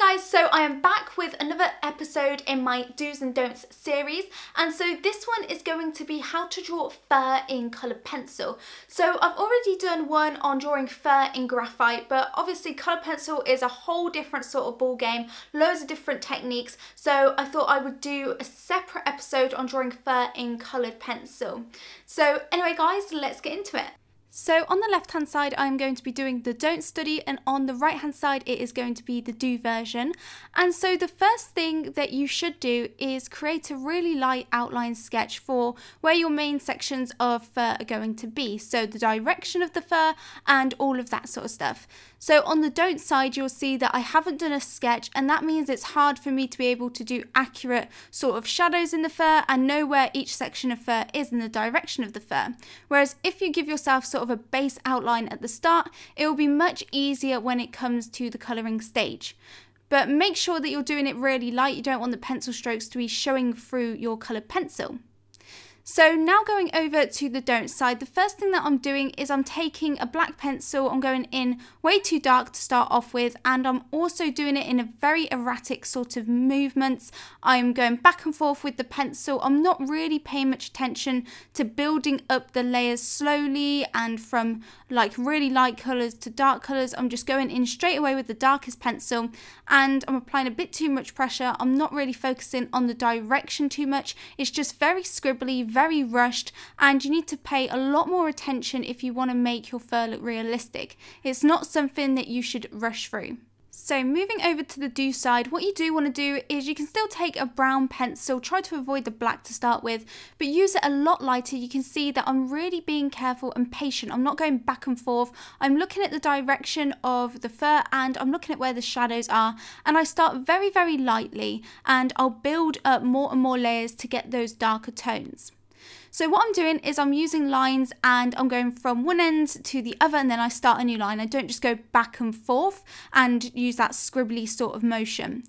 guys, so I am back with another episode in my do's and don'ts series and so this one is going to be how to draw fur in coloured pencil. So I've already done one on drawing fur in graphite but obviously coloured pencil is a whole different sort of ball game, loads of different techniques so I thought I would do a separate episode on drawing fur in coloured pencil. So anyway guys, let's get into it. So on the left hand side I'm going to be doing the don't study and on the right hand side it is going to be the do version. And so the first thing that you should do is create a really light outline sketch for where your main sections of fur are going to be. So the direction of the fur and all of that sort of stuff. So on the don't side, you'll see that I haven't done a sketch and that means it's hard for me to be able to do accurate sort of shadows in the fur and know where each section of fur is in the direction of the fur. Whereas if you give yourself sort of a base outline at the start, it will be much easier when it comes to the colouring stage but make sure that you're doing it really light. You don't want the pencil strokes to be showing through your coloured pencil. So now going over to the don't side, the first thing that I'm doing is I'm taking a black pencil, I'm going in way too dark to start off with, and I'm also doing it in a very erratic sort of movements. I'm going back and forth with the pencil. I'm not really paying much attention to building up the layers slowly and from like really light colours to dark colours. I'm just going in straight away with the darkest pencil and I'm applying a bit too much pressure. I'm not really focusing on the direction too much. It's just very scribbly, very rushed and you need to pay a lot more attention if you want to make your fur look realistic. It's not something that you should rush through. So moving over to the do side, what you do want to do is you can still take a brown pencil, try to avoid the black to start with, but use it a lot lighter. You can see that I'm really being careful and patient. I'm not going back and forth. I'm looking at the direction of the fur and I'm looking at where the shadows are. And I start very, very lightly and I'll build up more and more layers to get those darker tones. So what I'm doing is I'm using lines and I'm going from one end to the other and then I start a new line. I don't just go back and forth and use that scribbly sort of motion.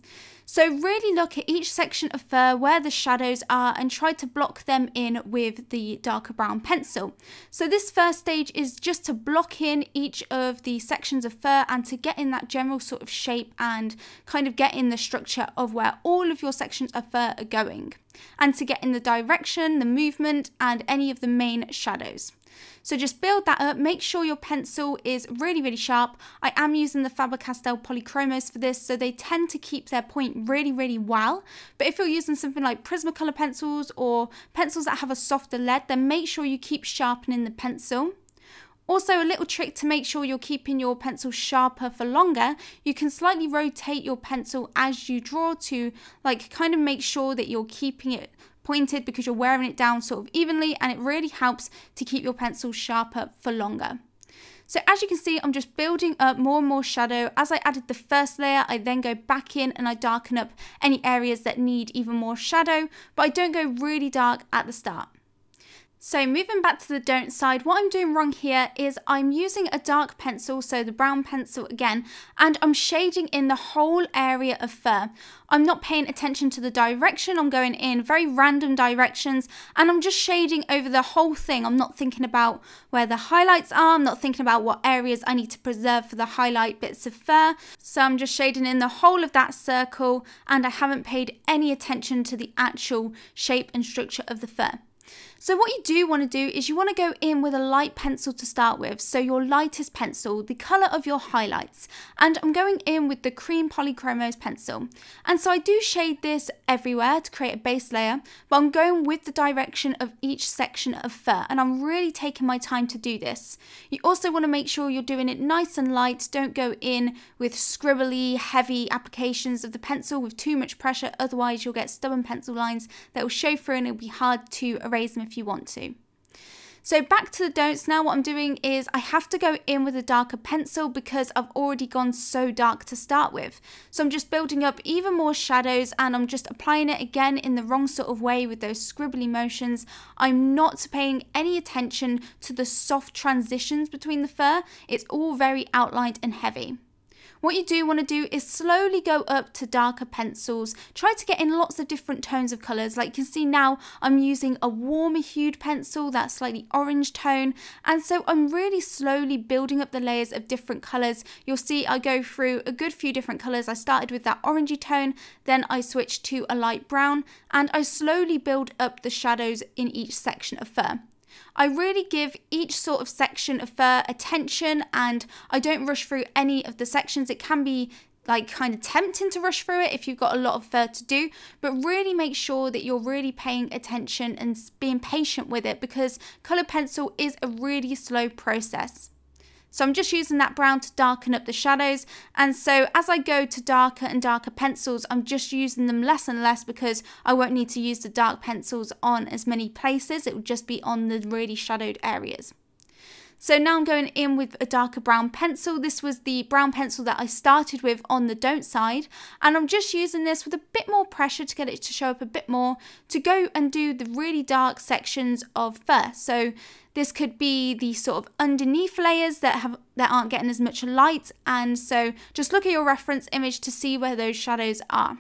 So really look at each section of fur where the shadows are and try to block them in with the darker brown pencil. So this first stage is just to block in each of the sections of fur and to get in that general sort of shape and kind of get in the structure of where all of your sections of fur are going and to get in the direction, the movement and any of the main shadows. So just build that up, make sure your pencil is really, really sharp. I am using the Faber-Castell Polychromos for this, so they tend to keep their point really, really well. But if you're using something like Prismacolor pencils or pencils that have a softer lead, then make sure you keep sharpening the pencil. Also, a little trick to make sure you're keeping your pencil sharper for longer, you can slightly rotate your pencil as you draw to like kind of make sure that you're keeping it pointed because you're wearing it down sort of evenly and it really helps to keep your pencil sharper for longer. So as you can see, I'm just building up more and more shadow. As I added the first layer, I then go back in and I darken up any areas that need even more shadow, but I don't go really dark at the start. So moving back to the don't side, what I'm doing wrong here is I'm using a dark pencil, so the brown pencil again, and I'm shading in the whole area of fur. I'm not paying attention to the direction, I'm going in very random directions, and I'm just shading over the whole thing. I'm not thinking about where the highlights are, I'm not thinking about what areas I need to preserve for the highlight bits of fur. So I'm just shading in the whole of that circle, and I haven't paid any attention to the actual shape and structure of the fur. So what you do want to do is you want to go in with a light pencil to start with. So your lightest pencil, the colour of your highlights. And I'm going in with the cream polychromos pencil. And so I do shade this everywhere to create a base layer, but I'm going with the direction of each section of fur. And I'm really taking my time to do this. You also want to make sure you're doing it nice and light. Don't go in with scribbly, heavy applications of the pencil with too much pressure. Otherwise you'll get stubborn pencil lines that will show through and it'll be hard to erase them if you want to. So back to the don'ts now, what I'm doing is I have to go in with a darker pencil because I've already gone so dark to start with. So I'm just building up even more shadows and I'm just applying it again in the wrong sort of way with those scribbly motions. I'm not paying any attention to the soft transitions between the fur. It's all very outlined and heavy. What you do want to do is slowly go up to darker pencils. Try to get in lots of different tones of colours. Like you can see now, I'm using a warmer hued pencil, that slightly orange tone. And so I'm really slowly building up the layers of different colours. You'll see I go through a good few different colours. I started with that orangey tone, then I switched to a light brown, and I slowly build up the shadows in each section of fur. I really give each sort of section of fur attention and I don't rush through any of the sections. It can be like kind of tempting to rush through it if you've got a lot of fur to do, but really make sure that you're really paying attention and being patient with it because colour pencil is a really slow process. So I'm just using that brown to darken up the shadows. And so as I go to darker and darker pencils, I'm just using them less and less because I won't need to use the dark pencils on as many places. It will just be on the really shadowed areas. So now I'm going in with a darker brown pencil. This was the brown pencil that I started with on the don't side. And I'm just using this with a bit more pressure to get it to show up a bit more to go and do the really dark sections of fur. So this could be the sort of underneath layers that have that aren't getting as much light. And so just look at your reference image to see where those shadows are.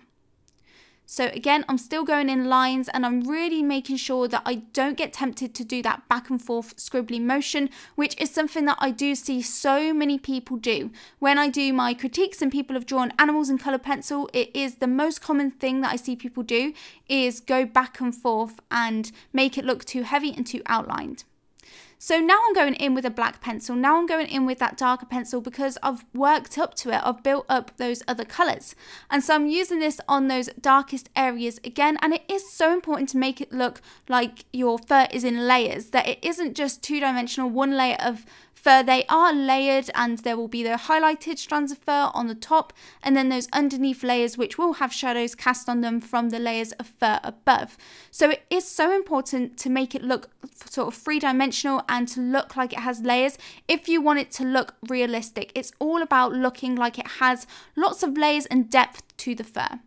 So again, I'm still going in lines and I'm really making sure that I don't get tempted to do that back and forth scribbly motion, which is something that I do see so many people do. When I do my critiques and people have drawn animals in colour pencil, it is the most common thing that I see people do is go back and forth and make it look too heavy and too outlined. So now I'm going in with a black pencil. Now I'm going in with that darker pencil because I've worked up to it. I've built up those other colours. And so I'm using this on those darkest areas again. And it is so important to make it look like your fur is in layers, that it isn't just two dimensional, one layer of fur. They are layered and there will be the highlighted strands of fur on the top and then those underneath layers which will have shadows cast on them from the layers of fur above. So it is so important to make it look sort of three-dimensional and to look like it has layers if you want it to look realistic. It's all about looking like it has lots of layers and depth to the fur.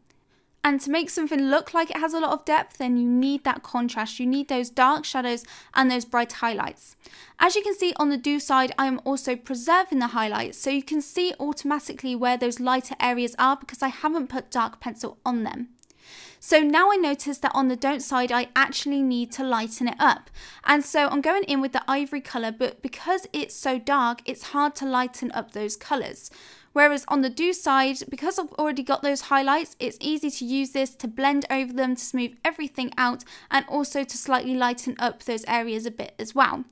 And to make something look like it has a lot of depth, then you need that contrast. You need those dark shadows and those bright highlights. As you can see on the do side, I am also preserving the highlights. So you can see automatically where those lighter areas are because I haven't put dark pencil on them. So now I notice that on the don't side, I actually need to lighten it up. And so I'm going in with the ivory colour, but because it's so dark, it's hard to lighten up those colours. Whereas on the do side, because I've already got those highlights, it's easy to use this to blend over them, to smooth everything out, and also to slightly lighten up those areas a bit as well.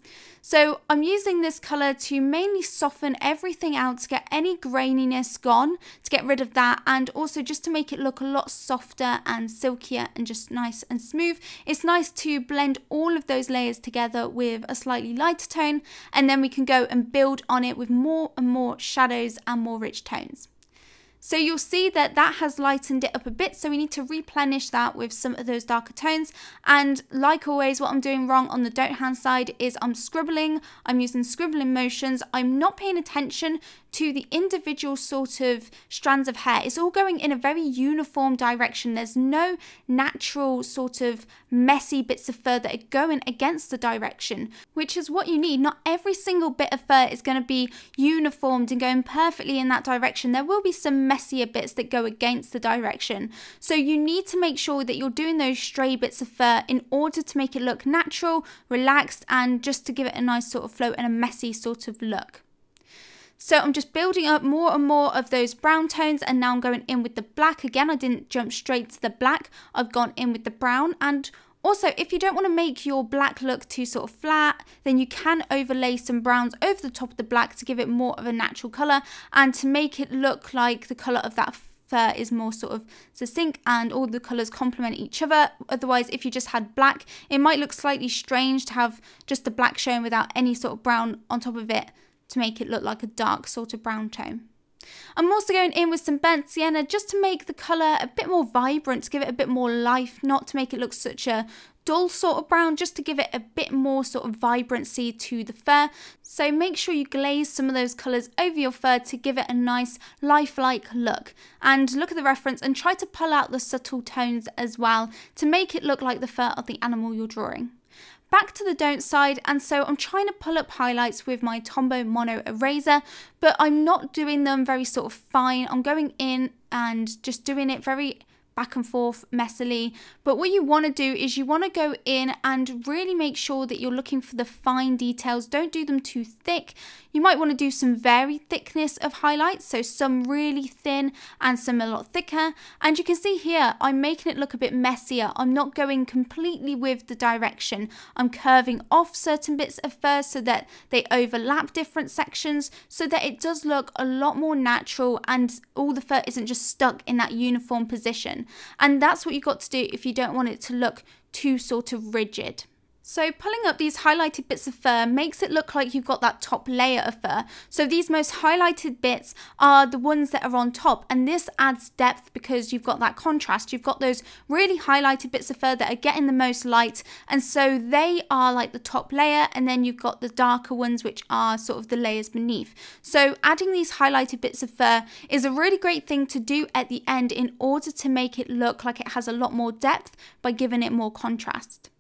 So I'm using this colour to mainly soften everything out to get any graininess gone, to get rid of that, and also just to make it look a lot softer and silkier and just nice and smooth. It's nice to blend all of those layers together with a slightly lighter tone, and then we can go and build on it with more and more shadows and more rich tones. So you'll see that that has lightened it up a bit. So we need to replenish that with some of those darker tones. And like always, what I'm doing wrong on the don't hand side is I'm scribbling. I'm using scribbling motions. I'm not paying attention to the individual sort of strands of hair. It's all going in a very uniform direction. There's no natural sort of messy bits of fur that are going against the direction, which is what you need. Not every single bit of fur is going to be uniformed and going perfectly in that direction. There will be some messier bits that go against the direction. So you need to make sure that you're doing those stray bits of fur in order to make it look natural, relaxed, and just to give it a nice sort of flow and a messy sort of look. So I'm just building up more and more of those brown tones and now I'm going in with the black. Again, I didn't jump straight to the black. I've gone in with the brown and also, if you don't want to make your black look too sort of flat, then you can overlay some browns over the top of the black to give it more of a natural colour and to make it look like the colour of that fur is more sort of succinct and all the colours complement each other. Otherwise, if you just had black, it might look slightly strange to have just the black showing without any sort of brown on top of it to make it look like a dark sort of brown tone. I'm also going in with some burnt sienna just to make the colour a bit more vibrant, to give it a bit more life, not to make it look such a dull sort of brown, just to give it a bit more sort of vibrancy to the fur. So make sure you glaze some of those colours over your fur to give it a nice lifelike look. And look at the reference and try to pull out the subtle tones as well to make it look like the fur of the animal you're drawing. Back to the don't side and so I'm trying to pull up highlights with my Tombow Mono Eraser but I'm not doing them very sort of fine. I'm going in and just doing it very back and forth messily. But what you want to do is you want to go in and really make sure that you're looking for the fine details. Don't do them too thick. You might want to do some varied thickness of highlights, so some really thin and some a lot thicker. And you can see here, I'm making it look a bit messier. I'm not going completely with the direction. I'm curving off certain bits of fur so that they overlap different sections so that it does look a lot more natural and all the fur isn't just stuck in that uniform position. And that's what you've got to do if you don't want it to look too sort of rigid. So pulling up these highlighted bits of fur makes it look like you've got that top layer of fur. So these most highlighted bits are the ones that are on top and this adds depth because you've got that contrast. You've got those really highlighted bits of fur that are getting the most light and so they are like the top layer and then you've got the darker ones which are sort of the layers beneath. So adding these highlighted bits of fur is a really great thing to do at the end in order to make it look like it has a lot more depth by giving it more contrast.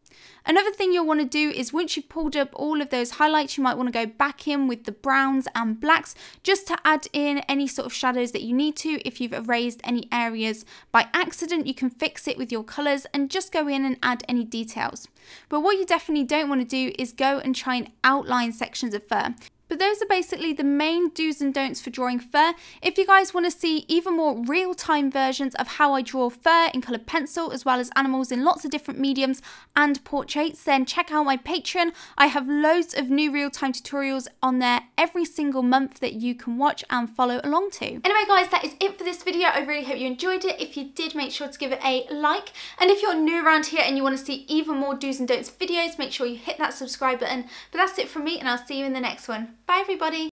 Another thing you'll want to do is once you've pulled up all of those highlights, you might want to go back in with the browns and blacks just to add in any sort of shadows that you need to. If you've erased any areas by accident, you can fix it with your colours and just go in and add any details. But what you definitely don't want to do is go and try and outline sections of fur. But those are basically the main do's and don'ts for drawing fur. If you guys want to see even more real-time versions of how I draw fur in coloured pencil as well as animals in lots of different mediums and portraits, then check out my Patreon. I have loads of new real-time tutorials on there every single month that you can watch and follow along to. Anyway guys, that is it for this video. I really hope you enjoyed it. If you did, make sure to give it a like. And if you're new around here and you want to see even more do's and don'ts videos, make sure you hit that subscribe button. But that's it from me and I'll see you in the next one. Bye everybody.